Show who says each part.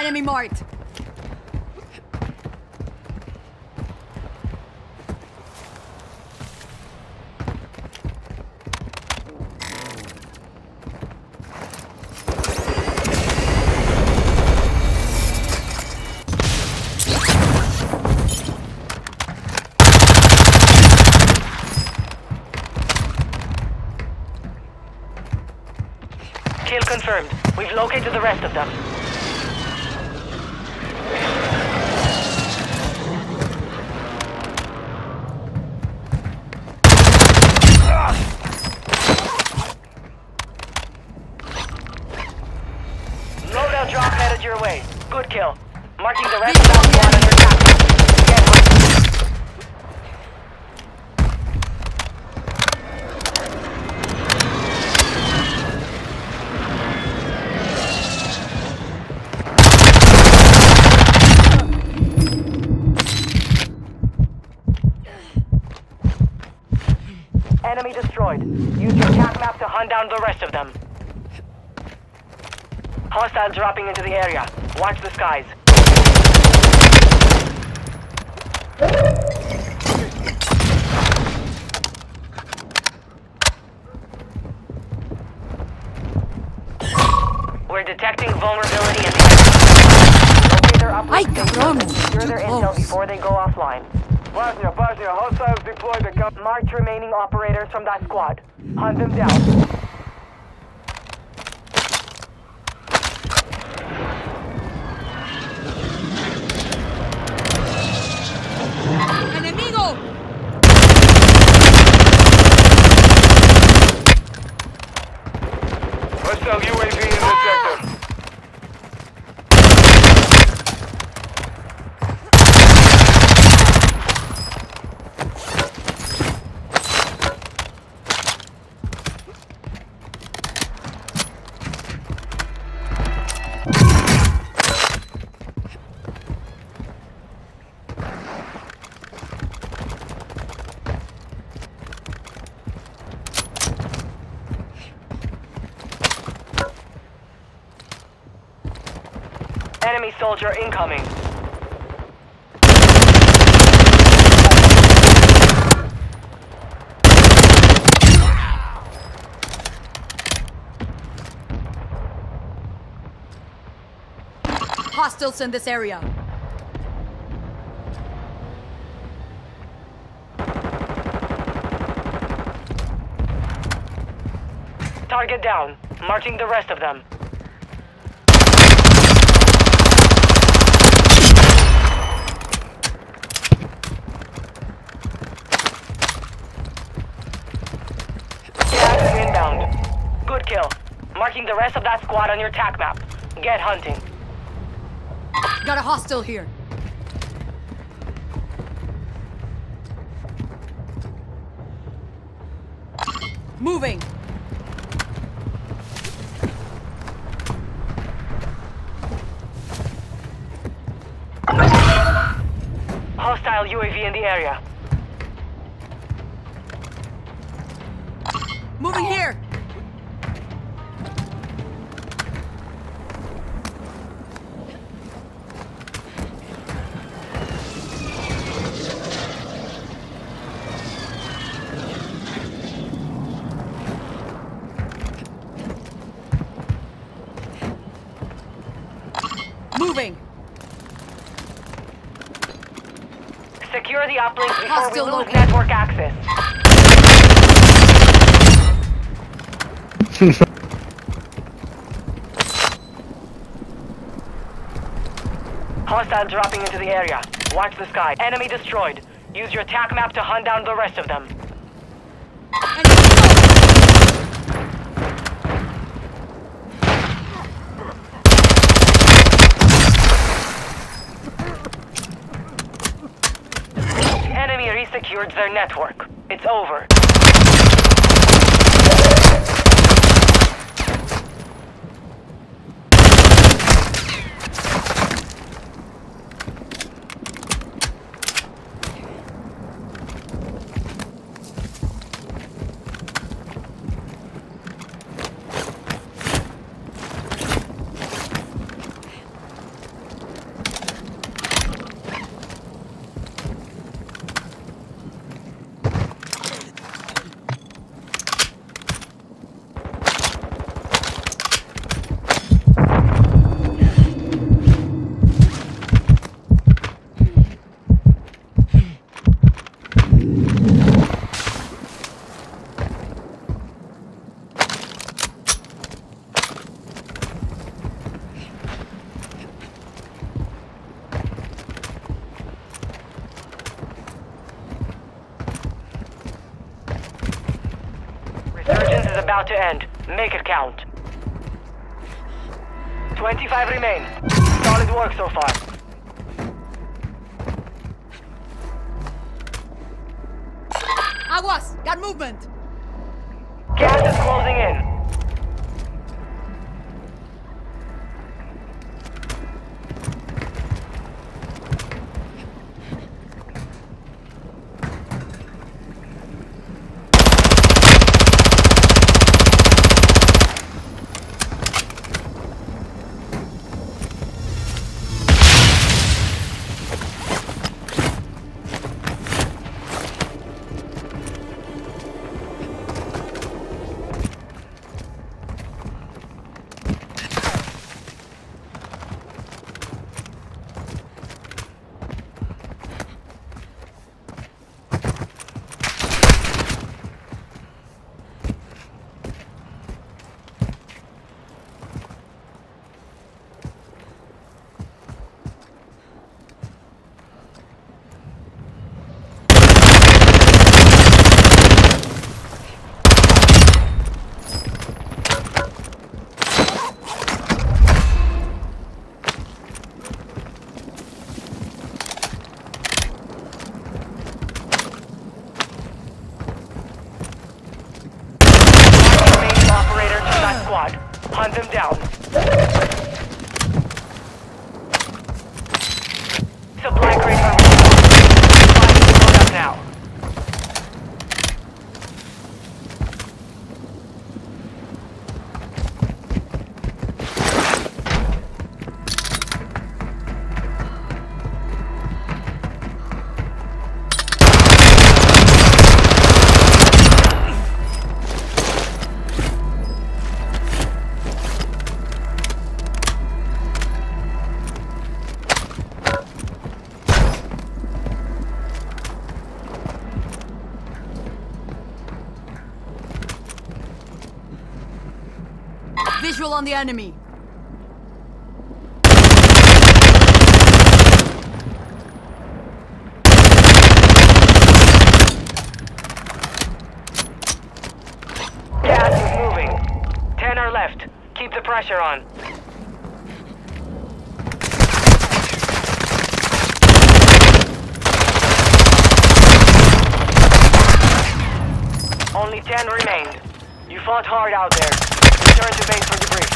Speaker 1: Enemy marked.
Speaker 2: Kill confirmed. We've located the rest of them. Your way. Good kill. Marking the rest of that squad on your map. Get hunting. Enemy destroyed. Use your tac map to hunt down the rest of them. Hostiles dropping into the area. Watch the skies. We're detecting vulnerability in the Locate their
Speaker 1: Ay,
Speaker 2: uplink
Speaker 1: cabrón.
Speaker 2: Secure their intel before they go offline. Bosnia, Bosnia, hostiles deployed to come. Marked remaining operators from that squad. Hunt them down.
Speaker 1: ¡Enemigo!
Speaker 3: Hostile UAV in the sector.
Speaker 2: Enemy soldier incoming.
Speaker 1: Hostiles in this area.
Speaker 2: Target down. Marching the rest of them. Gas inbound. Good kill. Marking the rest of that squad on your tac map. Get hunting.
Speaker 1: Got a hostile here. Moving.
Speaker 2: Hostile UAV in the area.
Speaker 1: Moving here.
Speaker 2: Secure the uplink before
Speaker 1: Hostile
Speaker 2: we lose network access. Hostile dropping into the area. Watch the sky. Enemy destroyed. Use your tac map to hunt down the rest of them. Enemy resecured their network. It's over. About to end. Make it count. 25 remain. Solid work so far.
Speaker 1: Aguas! Got movement!
Speaker 2: Gas is closing in.
Speaker 1: Visual on the enemy!
Speaker 2: Gas is moving. Ten are left. Keep the pressure on. Only ten remained. You fought hard out there. Return to base for debris.